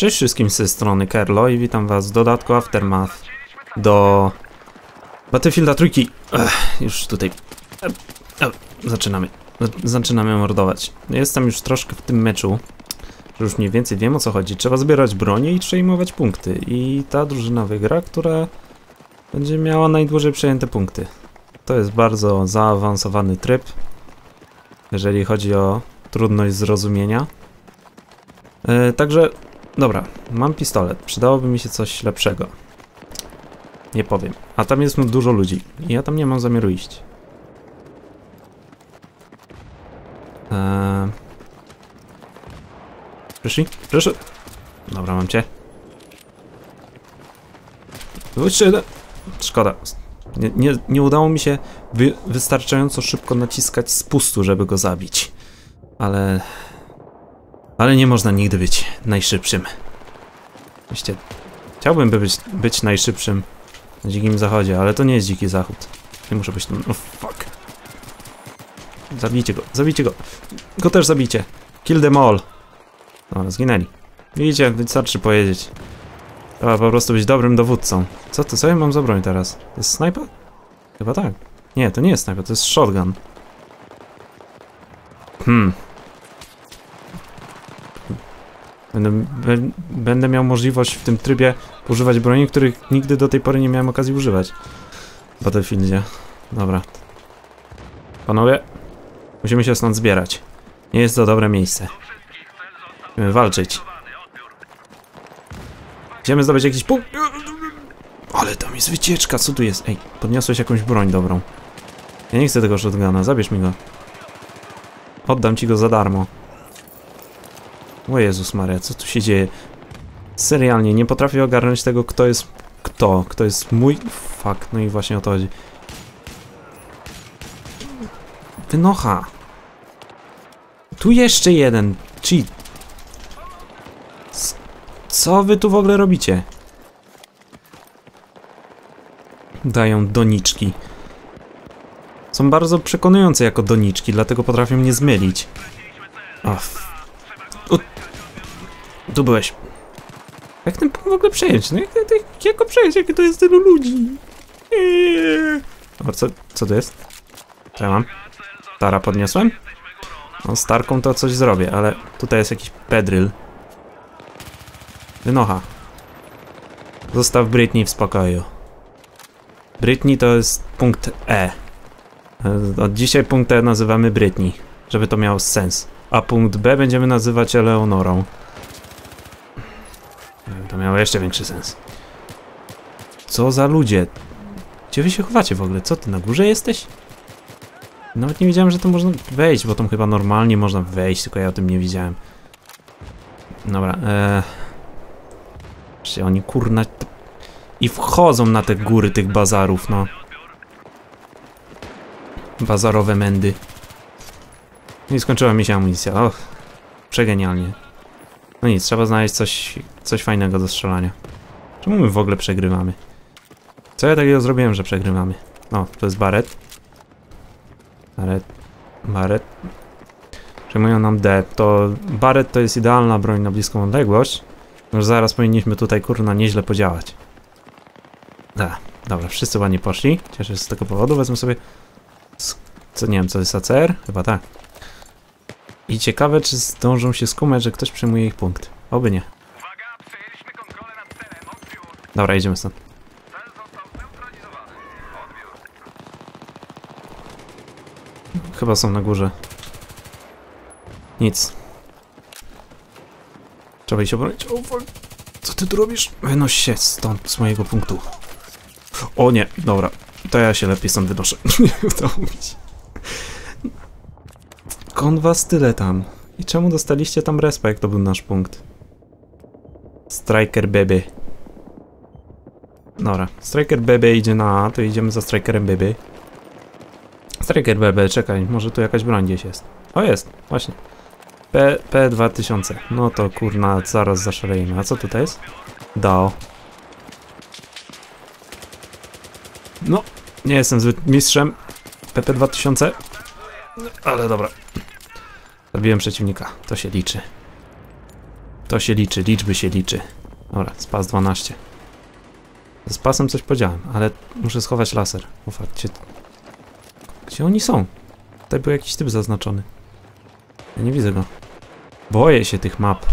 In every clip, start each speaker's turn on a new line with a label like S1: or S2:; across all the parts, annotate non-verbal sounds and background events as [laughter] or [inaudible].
S1: Cześć wszystkim z tej strony Kerlo i witam was w dodatku Aftermath do Battlefielda trójki. Już tutaj e, e, zaczynamy. Zaczynamy mordować. Jestem już troszkę w tym meczu, że już mniej więcej wiem o co chodzi. Trzeba zbierać bronię i przejmować punkty. I ta drużyna wygra, która będzie miała najdłużej przejęte punkty. To jest bardzo zaawansowany tryb, jeżeli chodzi o trudność zrozumienia. E, także, dobra, mam pistolet. Przydałoby mi się coś lepszego. Nie powiem. A tam jest dużo ludzi. I ja tam nie mam zamiaru iść. Eee... Przyszli? Proszę. Dobra, mam cię. Jeden. Szkoda. Nie, nie, nie udało mi się wy, wystarczająco szybko naciskać spustu, żeby go zabić. Ale... Ale nie można nigdy być najszybszym. Oczywiście chciałbym być, być najszybszym na dzikim zachodzie, ale to nie jest dziki zachód. Nie muszę być tam. No fuck. Zabijcie go, zabijcie go. Go też zabijcie. Kill them all. No, zginęli. Widzicie, wystarczy pojedzieć. Trzeba po prostu być dobrym dowódcą. Co to, co ja mam za broń teraz? To jest snajper? Chyba tak. Nie, to nie jest snajper, to jest shotgun. Hmm. Będę, będę miał możliwość w tym trybie używać broni, których nigdy do tej pory nie miałem okazji używać. W Battlefieldzie. Dobra. Panowie, musimy się stąd zbierać. Nie jest to dobre miejsce. Musimy walczyć. Chcemy zdobyć jakiś punkt. Ale tam jest wycieczka, co tu jest? Ej, podniosłeś jakąś broń dobrą. Ja nie chcę tego shotguna, zabierz mi go. Oddam ci go za darmo. O Jezus Maria, co tu się dzieje? Serialnie, nie potrafię ogarnąć tego, kto jest... Kto? Kto jest mój... Fuck, no i właśnie o to chodzi. Wynocha! Tu jeszcze jeden! Cheat! Co wy tu w ogóle robicie? Dają doniczki. Są bardzo przekonujące jako doniczki, dlatego potrafią mnie zmylić. Tu byłeś. Jak ten w ogóle przejąć? No jak, jak, jak go przejąć, jakie to jest tylu ludzi? Eee. Dobra, co, co to jest? Co ja mam? Stara podniosłem? No, starką to coś zrobię, ale tutaj jest jakiś pedryl. Wynocha. Zostaw Britney w spokoju. Britney to jest punkt E. Od dzisiaj punkt E nazywamy Britney, żeby to miało sens. A punkt B będziemy nazywać Eleonorą. Miało jeszcze większy sens. Co za ludzie? Gdzie wy się chowacie w ogóle? Co ty, na górze jesteś? Nawet nie wiedziałem, że to można wejść, bo tam chyba normalnie można wejść, tylko ja o tym nie widziałem. Dobra, eee... Przecież oni kurna... I wchodzą na te góry tych bazarów, no. Bazarowe mędy. No I skończyła mi się amunicja. Och, przegenialnie. No nic, trzeba znaleźć coś, coś fajnego do strzelania. Czemu my w ogóle przegrywamy? Co ja takiego zrobiłem, że przegrywamy? No, to jest Baret. Baret. Baret. Przejmują nam D. To Baret to jest idealna broń na bliską odległość. Już zaraz powinniśmy tutaj kurna nieźle podziałać. Da, dobra, wszyscy ładnie poszli. Cieszę się z tego powodu. Wezmę sobie... Co, nie wiem, co jest ACR? Chyba tak. I ciekawe, czy zdążą się skumać, że ktoś przejmuje ich punkt. Oby nie. Dobra, idziemy stąd. Chyba są na górze. Nic. Trzeba się obronić. O, co ty tu robisz? Wynoś się stąd, z mojego punktu. O nie, dobra. To ja się lepiej stąd wynoszę. [laughs] Nie udało mi się. Skąd tyle tam? I czemu dostaliście tam respa, jak to był nasz punkt? Striker Baby. Dobra, Striker Baby idzie na A, to idziemy za Strikerem Baby. Striker Baby, czekaj, może tu jakaś broń gdzieś jest. O, jest, właśnie. P P2000. No to kurna, zaraz zaszalejmy. A co tutaj jest? DAO. No, nie jestem zbyt mistrzem. PP2000. Ale dobra. Zabiłem przeciwnika, to się liczy. To się liczy, liczby się liczy. Dobra, spas 12. Z pasem coś podziałem, ale muszę schować laser. O fakt, gdzie... Oni są? Tutaj był jakiś typ zaznaczony. Ja nie widzę go. Boję się tych map.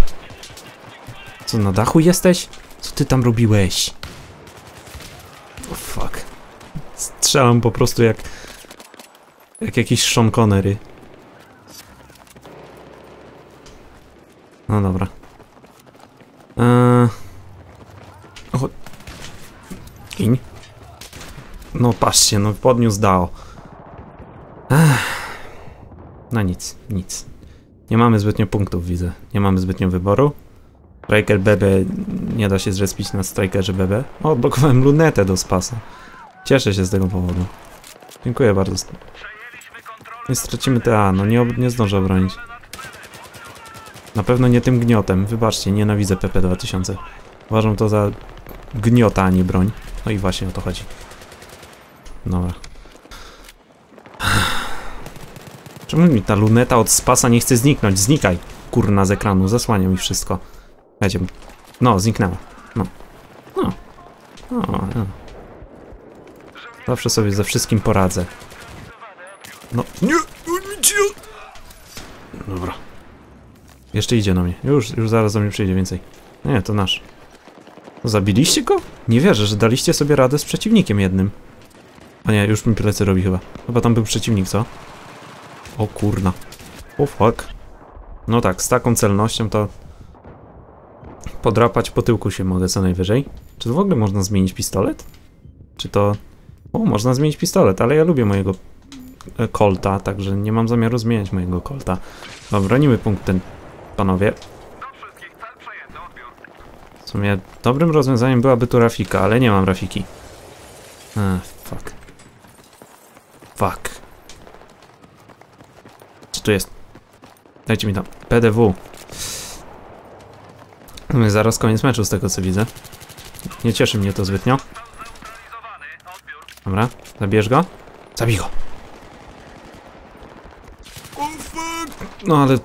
S1: Co, na dachu jesteś? Co ty tam robiłeś? O fuck. Strzelam po prostu jak... Jak jakiś Sean Connery. No dobra. Eee... O... Kiń. No patrzcie, no podniósł Dao. Ech. No nic, nic. Nie mamy zbytnio punktów, widzę. Nie mamy zbytnio wyboru. Striker BB nie da się zrespić na Strikerze BB. O, odblokowałem lunetę do spasa. Cieszę się z tego powodu. Dziękuję bardzo. Nie stracimy TA, no nie, nie zdążę obronić. Na pewno nie tym gniotem. Wybaczcie, nienawidzę PP2000. Uważam to za gniota, a nie broń. No i właśnie o to chodzi. Dobra. [sighs] Czemu mi ta luneta od spasa nie chce zniknąć? Znikaj! Kurna z ekranu, zasłania mi wszystko. Wiecie, no, zniknęła. No. No. No, no. Zawsze sobie ze wszystkim poradzę. No. Nie! Dobra. Jeszcze idzie do mnie. Już, już zaraz do mnie przyjdzie więcej. Nie, to nasz. Zabiliście go? Nie wierzę, że daliście sobie radę z przeciwnikiem jednym. A nie, już mi plecy robi chyba. Chyba tam był przeciwnik, co? O kurna. O fuck. No tak, z taką celnością to... Podrapać po tyłku się mogę co najwyżej. Czy to w ogóle można zmienić pistolet? Czy to... O, można zmienić pistolet, ale ja lubię mojego e, Colta, także nie mam zamiaru zmieniać mojego Colta. Dobra, bronimy punkt ten, panowie. W sumie dobrym rozwiązaniem byłaby tu Rafika, ale nie mam Rafiki. Ach, fuck. Fuck. Co tu jest? Dajcie mi tam. PDW. No Zaraz koniec meczu z tego co widzę. Nie cieszy mnie to zbytnio. Dobra, zabierz go. Zabij go. No ale...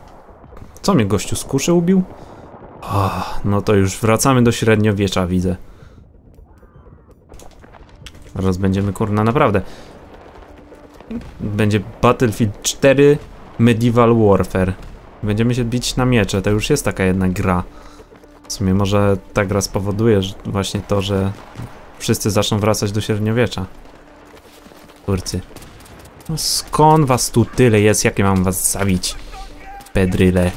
S1: Co mnie gościu z kuszy ubił? Oh, no to już wracamy do średniowiecza, widzę. Zaraz będziemy, kurna, naprawdę. Będzie Battlefield 4 Medieval Warfare. Będziemy się bić na miecze, to już jest taka jedna gra. W sumie może ta gra spowoduje właśnie to, że wszyscy zaczną wracać do średniowiecza. Turcy. No skąd was tu tyle jest? Jakie mam was zabić? Pedryle.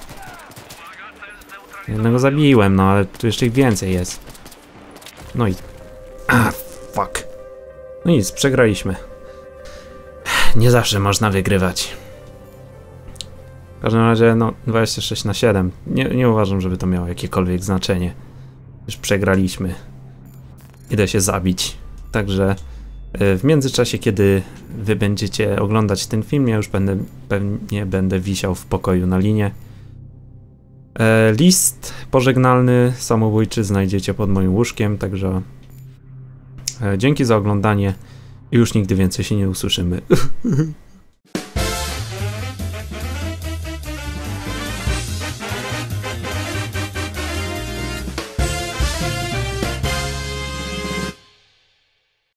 S1: Jednego zabiłem, no ale tu jeszcze ich więcej jest. No i... Ah, fuck. No nic, przegraliśmy. Nie zawsze można wygrywać. W każdym razie, no, 26 na 7. Nie, nie uważam, żeby to miało jakiekolwiek znaczenie. Już przegraliśmy. Idę się zabić. Także e, w międzyczasie, kiedy wy będziecie oglądać ten film, ja już będę, pewnie będę wisiał w pokoju na linie. E, list pożegnalny samobójczy znajdziecie pod moim łóżkiem, także e, dzięki za oglądanie i już nigdy więcej się nie usłyszymy. [laughs]